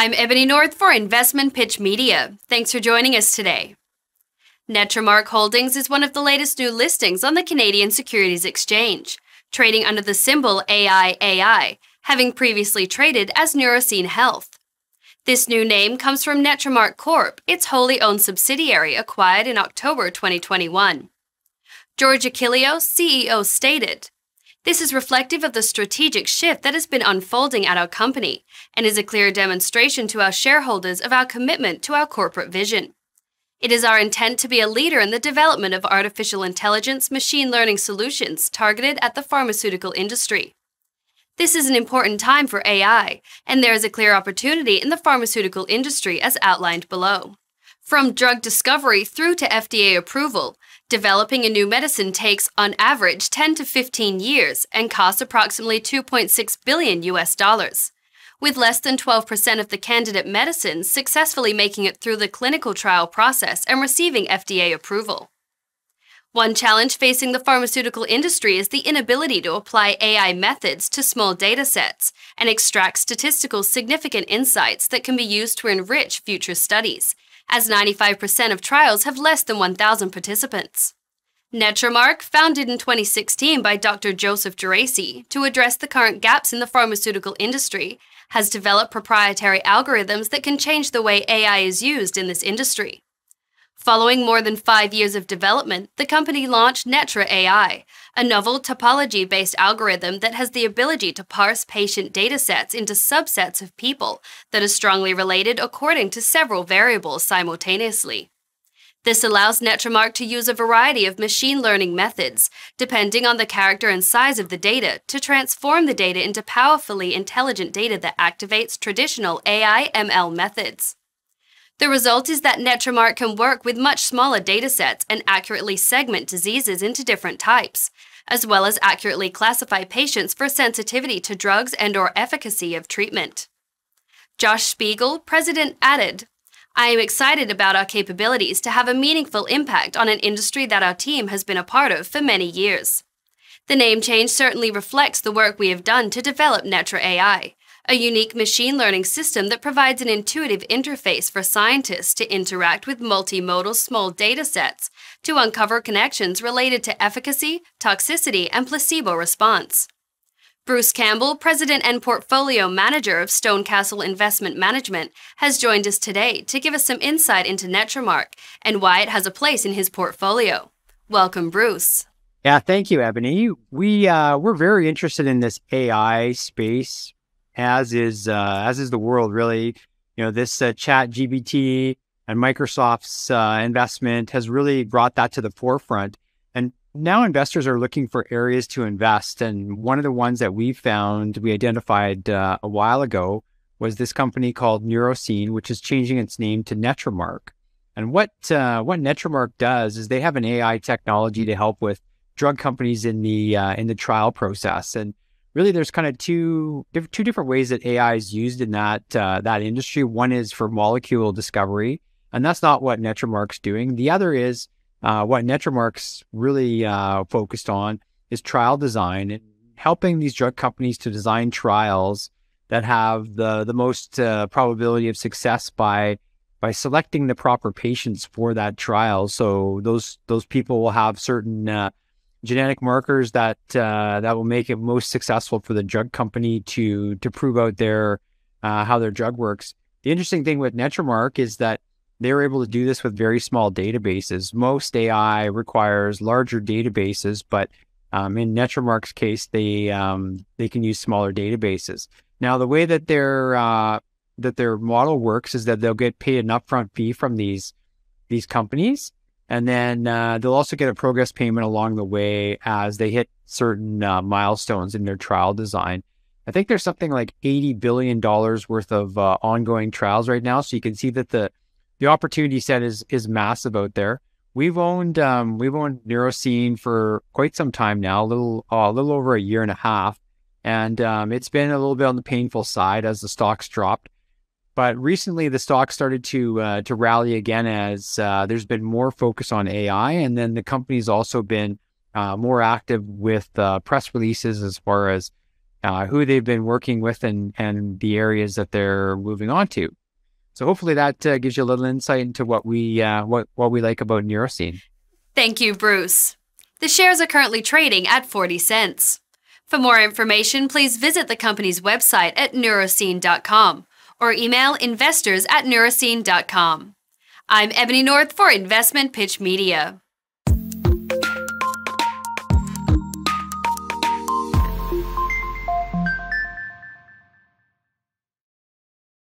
I'm Ebony North for InvestmentPitch Media. Thanks for joining us today. Netramark Holdings is one of the latest new listings on the Canadian Securities Exchange, trading under the symbol AIAI, having previously traded as Nurosene Health. This new name comes from Netramark Corp, its wholly owned subsidiary acquired in October 2021. George Achilleos, CEO, stated, this is reflective of the strategic shift that has been unfolding at our company and is a clear demonstration to our shareholders of our commitment to our corporate vision. It is our intent to be a leader in the development of artificial intelligence machine learning solutions targeted at the pharmaceutical industry. This is an important time for AI, and there is a clear opportunity in the pharmaceutical industry as outlined below. From drug discovery through to FDA approval, developing a new medicine takes on average 10 to 15 years and costs approximately 2.6 billion US dollars, with less than 12% of the candidate medicines successfully making it through the clinical trial process and receiving FDA approval. One challenge facing the pharmaceutical industry is the inability to apply AI methods to small data sets and extract statistical significant insights that can be used to enrich future studies as 95% of trials have less than 1,000 participants. Netramark, founded in 2016 by Dr. Joseph Geraci to address the current gaps in the pharmaceutical industry, has developed proprietary algorithms that can change the way AI is used in this industry. Following more than five years of development, the company launched Netra AI, a novel topology based algorithm that has the ability to parse patient datasets into subsets of people that are strongly related according to several variables simultaneously. This allows Netramark to use a variety of machine learning methods, depending on the character and size of the data, to transform the data into powerfully intelligent data that activates traditional AI ML methods. The result is that Netramark can work with much smaller datasets and accurately segment diseases into different types, as well as accurately classify patients for sensitivity to drugs and or efficacy of treatment. Josh Spiegel, president, added, I am excited about our capabilities to have a meaningful impact on an industry that our team has been a part of for many years. The name change certainly reflects the work we have done to develop Netra AI, a unique machine learning system that provides an intuitive interface for scientists to interact with multimodal small data sets to uncover connections related to efficacy, toxicity, and placebo response. Bruce Campbell, President and Portfolio Manager of Stonecastle Investment Management, has joined us today to give us some insight into Netramark and why it has a place in his portfolio. Welcome, Bruce. Yeah, thank you, Ebony. We uh, we're very interested in this AI space as is uh, as is the world really. You know, this uh, Chat GPT and Microsoft's uh, investment has really brought that to the forefront. And now investors are looking for areas to invest. And one of the ones that we found we identified uh, a while ago was this company called Nurosene, which is changing its name to Netramark. And what uh, what Netramark does is they have an AI technology to help with drug companies in the uh, in the trial process. And really there's kind of two two different ways that AI is used in that uh, that industry. One is for molecule discovery, and that's not what Netramark's doing. The other is uh, what Netramark's really uh, focused on is trial design and helping these drug companies to design trials that have the the most uh, probability of success by by selecting the proper patients for that trial. So those those people will have certain uh, genetic markers that uh, that will make it most successful for the drug company to to prove out their uh, how their drug works. The interesting thing with Netramark is that they're able to do this with very small databases. Most AI requires larger databases, but um, in Netramark's case, they um, they can use smaller databases. Now, the way that their uh, that their model works is that they'll get paid an upfront fee from these these companies, and then uh, they'll also get a progress payment along the way as they hit certain uh, milestones in their trial design. I think there's something like $80 billion worth of uh, ongoing trials right now. So you can see that the, the opportunity set is, is massive out there. We've owned, um, we've owned Nurosene for quite some time now, a little, uh, a little over a year and a half. And um, it's been a little bit on the painful side as the stocks dropped. But recently, the stock started to uh, to rally again as uh, there's been more focus on AI, and then the company's also been uh, more active with uh, press releases as far as uh, who they've been working with, and and the areas that they're moving on to. So hopefully that uh, gives you a little insight into what we what what we like about Nurosene. Thank you, Bruce. The shares are currently trading at 40 cents. For more information, please visit the company's website at nurosene.com or email investors at nurosene.com. I'm Ebony North for InvestmentPitch Media.